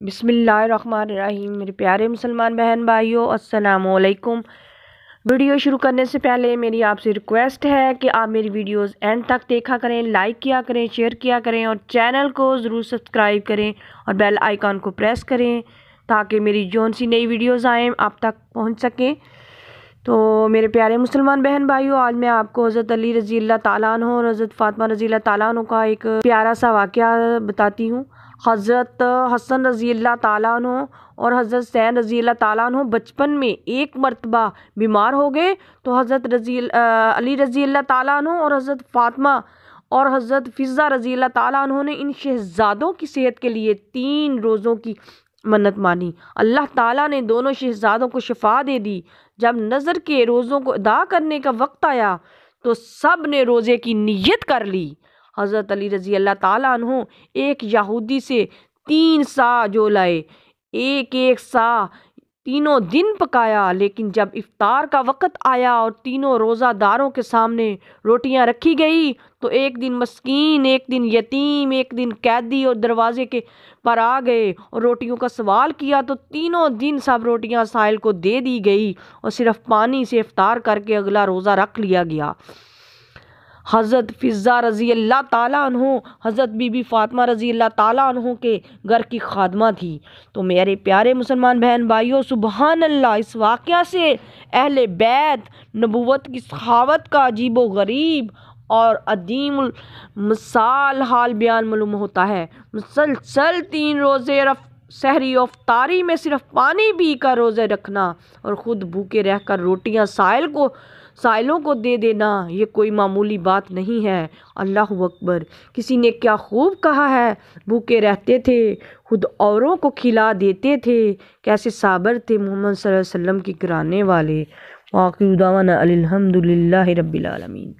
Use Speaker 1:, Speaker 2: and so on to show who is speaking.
Speaker 1: बिसमीम मेरे प्यारे मुसलमान बहन भाइयों असलकुम वीडियो शुरू करने से पहले मेरी आपसे रिक्वेस्ट है कि आप मेरी वीडियोस एंड तक देखा करें, लाइक किया करें, शेयर किया करें और चैनल को ज़रूर सब्सक्राइब करें और बेल आइकन को प्रेस करें ताकि मेरी जौन सी नई वीडियोस आएँ, आप तक पहुँच सकें। तो मेरे प्यारे मुसलमान बहन भाइयों, आज मैं आपको हज़रत अली रज़ी अल्लाह ताला और हज़रत फ़ातिमा रज़ी अल्लाह ताला का एक प्यारा सा वाक़ बताती हूँ। हज़रत हसन रज़ी अल्लाह तु और हज़रत सैन रज़ी अल्लाह बचपन में एक मरतबा बीमार हो गए। तो हज़रत रज़ी अली रज़ी अल्लाह तु और हज़रत फ़ातिमा और हज़रत फ़िज़ा रज़ी अल्लाह तु ने इन शहज़ादों की सेहत के लिए तीन रोज़ों की मन्नत मानी। अल्लाह ताला ने दोनों शहज़ादों को शफा दे दी। जब नज़र के रोज़ों को अदा करने का वक्त आया तो सबने रोज़े की नीयत कर ली। हज़रत अली रज़ी अल्लाह तु एक यहूदी से तीन सा जो लाए। एक एक सा तीनों दिन पकाया, लेकिन जब इफ्तार का वक़्त आया और तीनों रोज़ादारों के सामने रोटियाँ रखी गई तो एक दिन मस्कीन, एक दिन यतीम, एक दिन कैदी और दरवाजे के पर आ गए और रोटियों का सवाल किया तो तीनों दिन सब रोटियाँ साहिल को दे दी गई और सिर्फ़ पानी से इफ्तार करके अगला रोज़ा रख लिया गया। हज़रत फ़िज़ा रज़ी अल्लाह तु हज़रत बीबी फ़ातिमा रज़ी अल्लाह तु के घर की खादमा थी। तो मेरे प्यारे मुसलमान बहन भाइयों सुबहान अल्लाह इस वाक़ से अहल बैत, नबूवत की सखावत का अजीब व गरीब और अदीम मिसाल हाल बयान मालूम होता है। मुसलसल तीन रोज़े रफ सहरी अफ्तारी में सिर्फ़ पानी पी कर रोज़े रखना और ख़ुद भूखे रहकर रोटियाँ साइल को साइलों को दे देना, ये कोई मामूली बात नहीं है। अल्लाह अकबर। किसी ने क्या खूब कहा है? भूखे रहते थे, खुद औरों को खिला देते थे। कैसे साबर थे मोहम्मद सल्लल्लाहु अलैहि वसल्लम की कराने वाले? वाक़ी उदावन अलहमदिल्ला रब्बिल आलमीन।